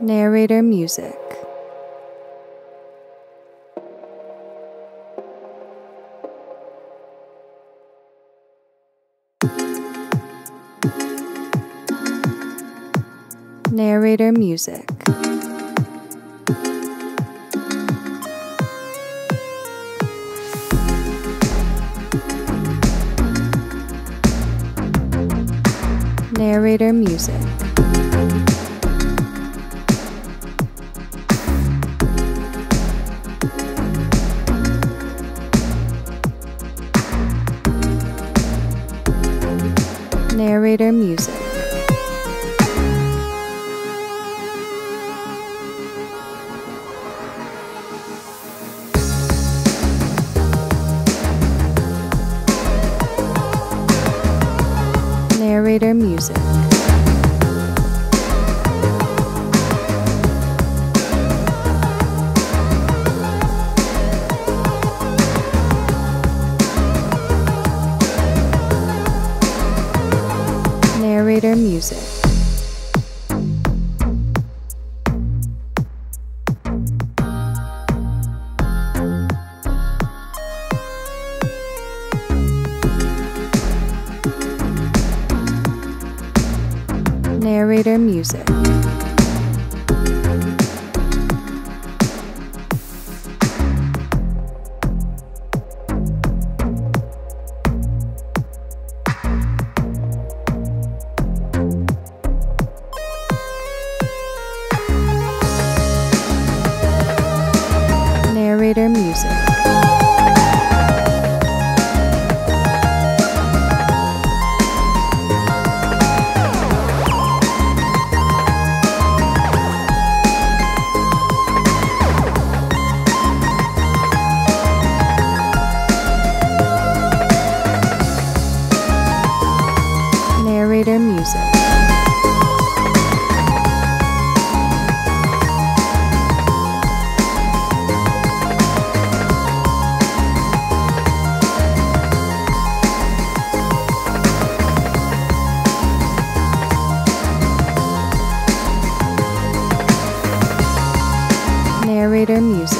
Narrator music. Narrator music. Narrator music. Narrator music. Narrator music. Narrator music. Narrator music. Narrator music. Narrator Narrator music.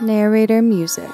Narrator music.